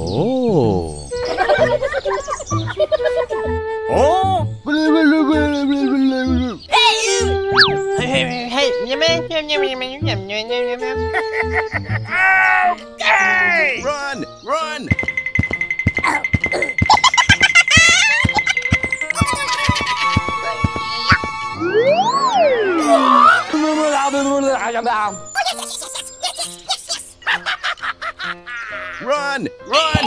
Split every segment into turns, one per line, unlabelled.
Oh.
Run! Run!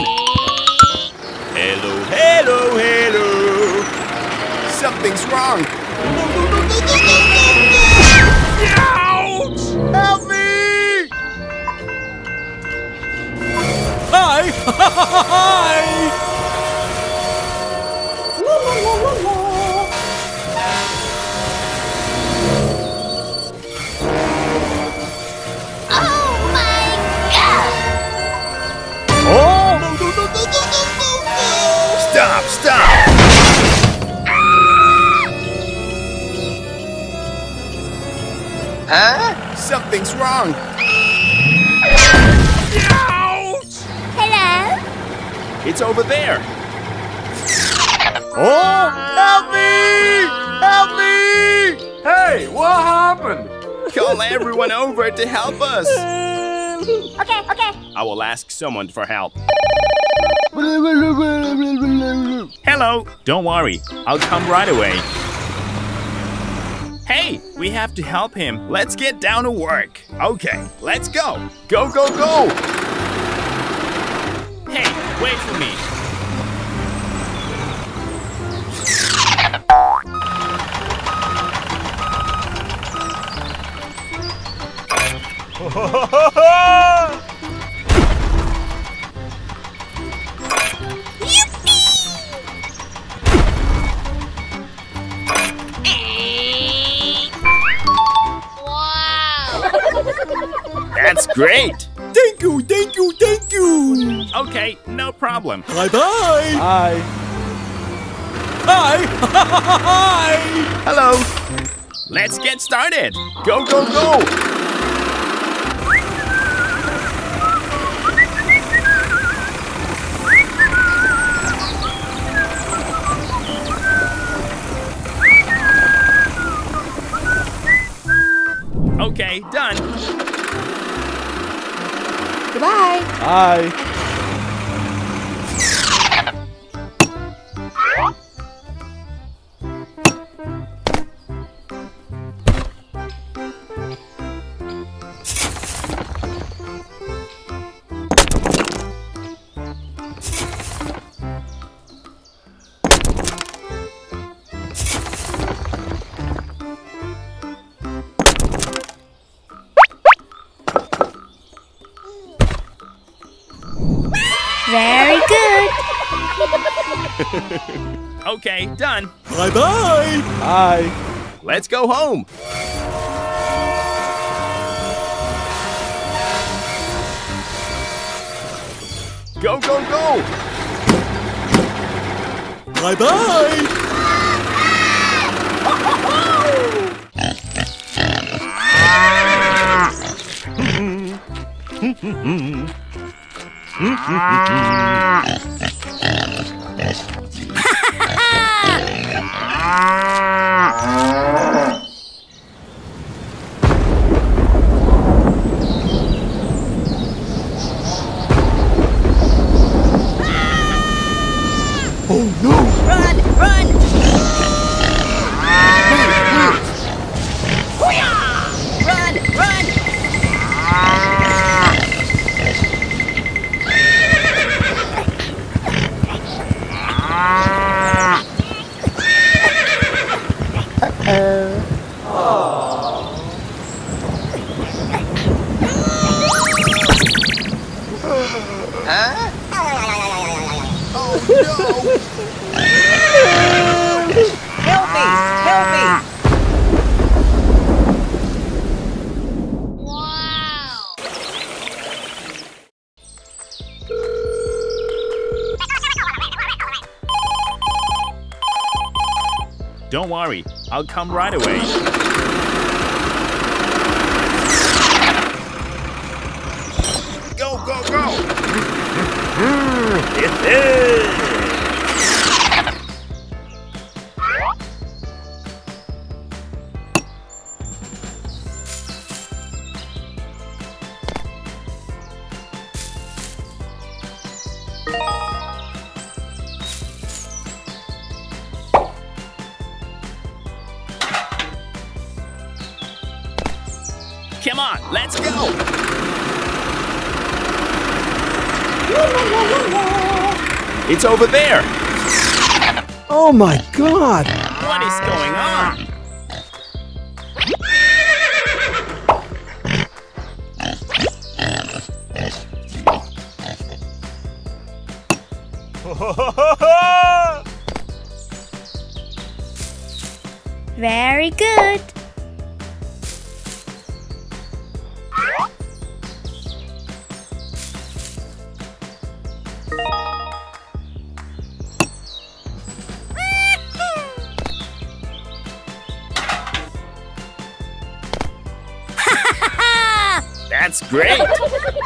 Hello, hello, hello! Something's wrong! Ouch! Help me!
Hi! Hi!
Huh? Something's wrong! Ouch!
Hello?
It's over there! Oh! Help me! Help me!
Hey, what happened?
Call everyone over to help us!
Okay, okay.
I will ask someone for help. Hello, don't worry, I'll come right away. Hey, we have to help him. Let's get down to work. Okay, let's go. Go, go, go! Hey, wait for me.
Bye bye. Hi. Hi. Hi.
Hello. Let's get started. Go, go, go! Okay, done.
Goodbye.
Hi.
Okay, done.
Bye bye. Bye.
Let's go home. Go, go, go!
Bye bye.
Don't worry, I'll come right away. Come on, let's go. It's over there.
Oh my god!
What is going on?
Very good.
That's great.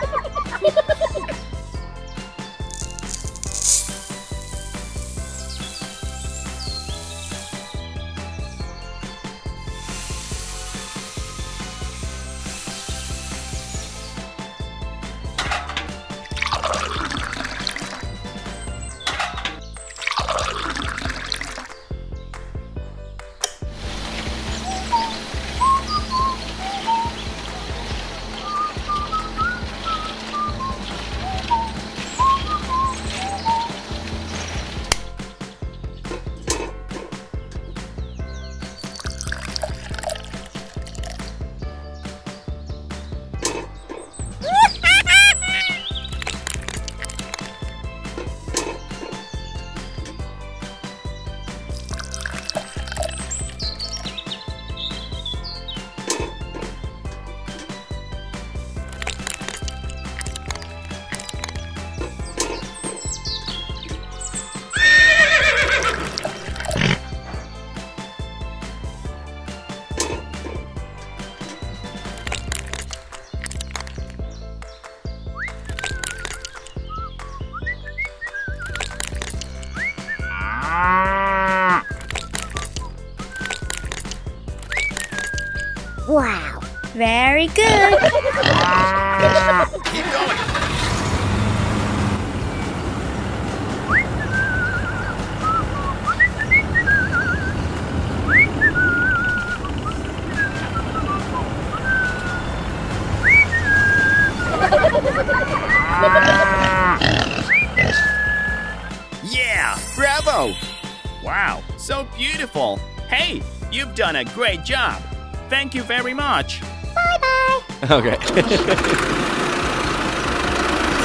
you've done a great job. Thank you very much. Bye-bye.
Okay.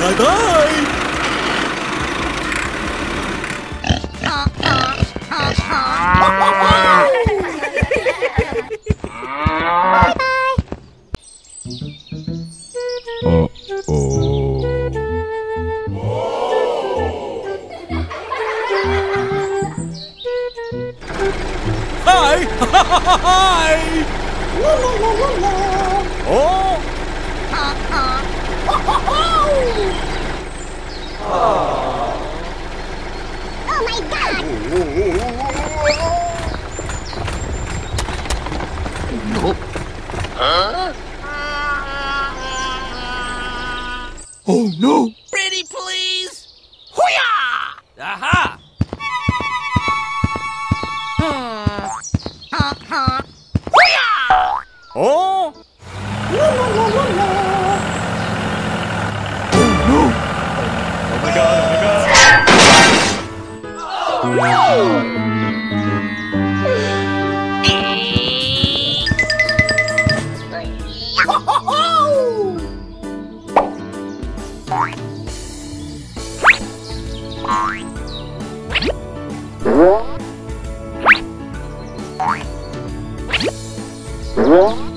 bye bye! Hi! Hi! Oh!
Oh Oh my god.
Oh no!
Pretty please.
Aha!
Hmm.
Oh! La, la, la,
Oh no! Oh my god,
oh my
god! Oh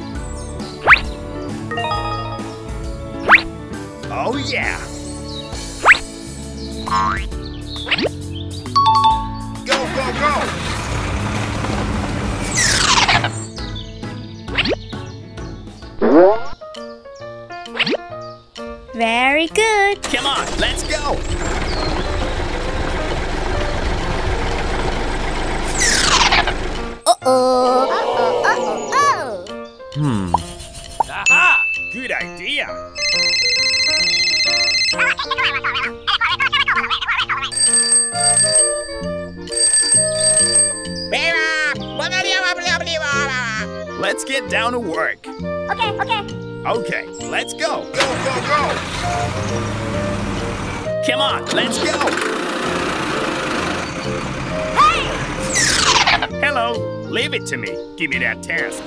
Let's get down to work.
Okay, okay.
Okay, let's go. Go, go, go. Come on, let's go. Hey! Hello, leave it to me. Give me that task.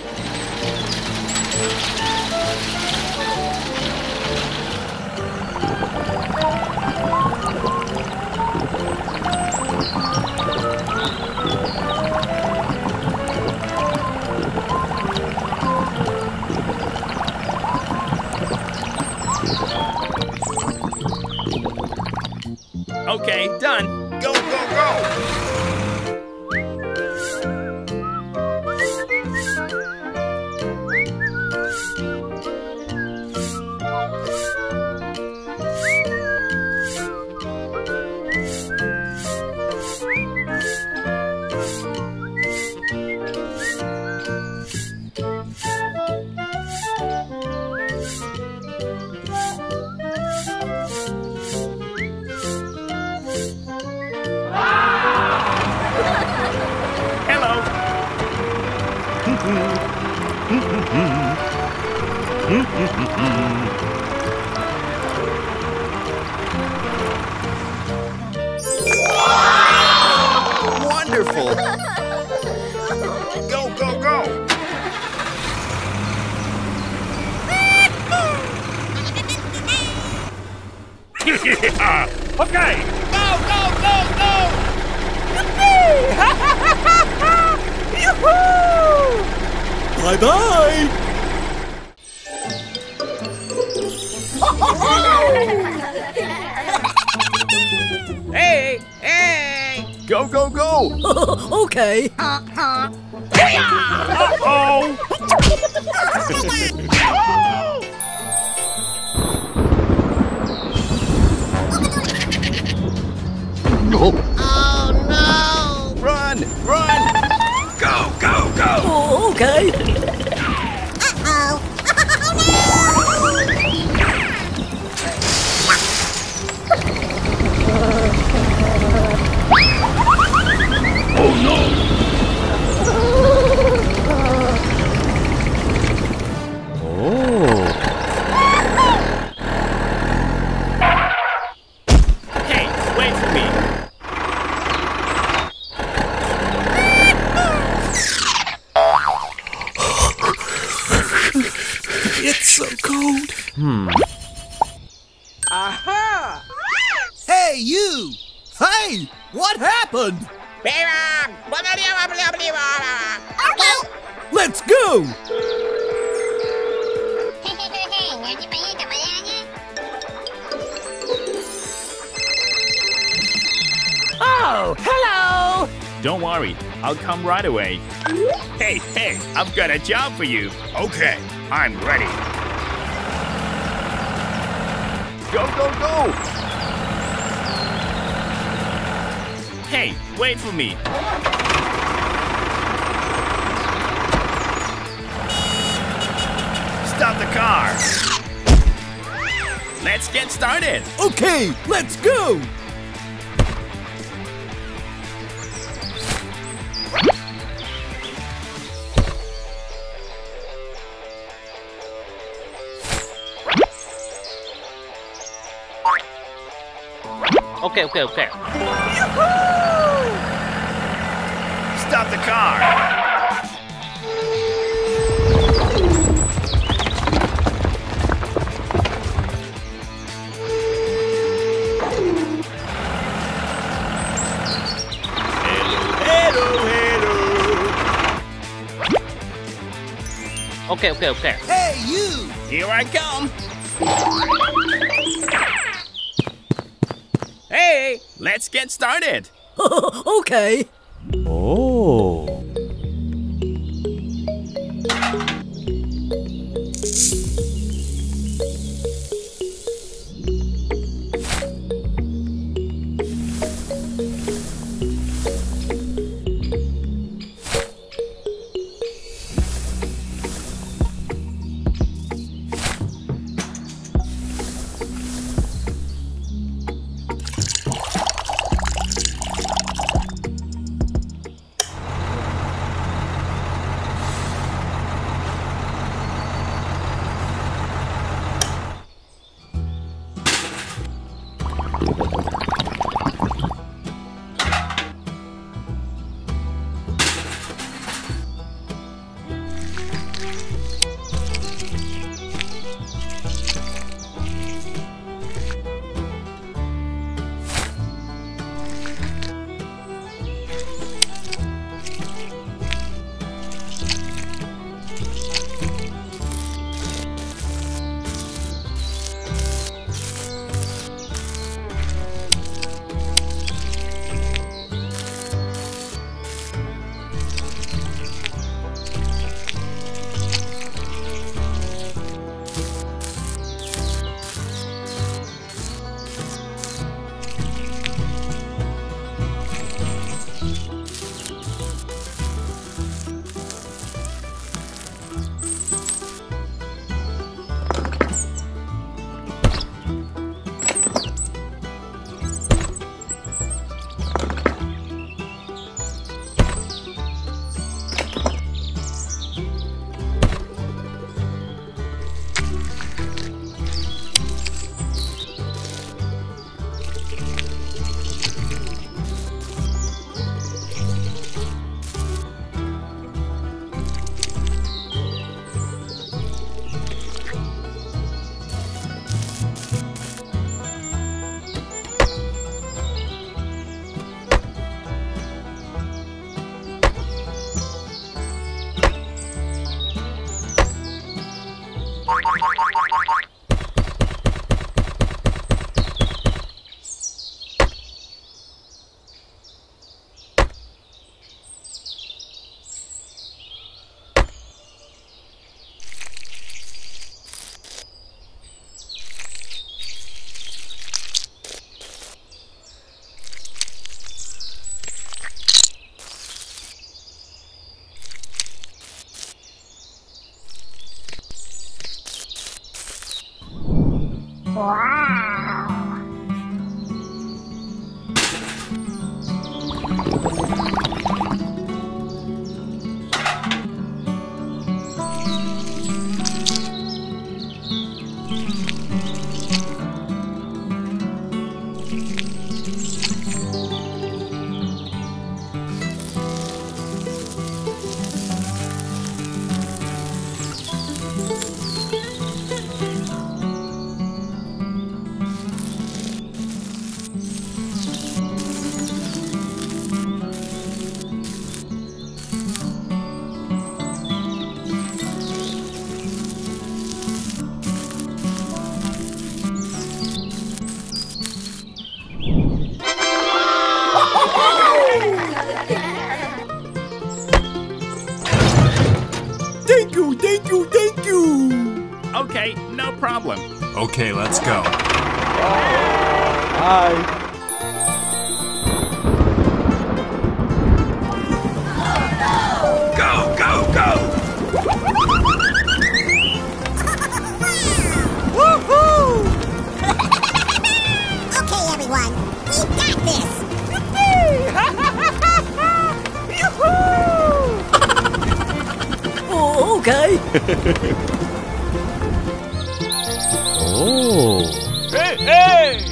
Okay. Go, go, go, go.
Bye bye.
Hey, hey. Go, go, go.
okay.
Uh-oh. No! Run, run. Go, go, go.
Oh, okay. Aha! Hey, you! Hey! What happened?
Okay.
Let's go! Oh, hello!
Don't worry, I'll come right away. Hey, hey, I've got a job for you. Okay, I'm ready. Go, go, go! Hey, wait for me. Stop the car. Let's get started.
Okay, let's go!
Okay, okay, okay.
Stop the car. Hello, hello,
Okay, okay, okay.
Hey, you!
Here I come. Let's get started.
okay.
Oh.
Problem.
Okay, let's go.
Hi.
Go, go, go!
Okay, everyone. We've got this.
Oh, okay.
Oh.
Hey, hey!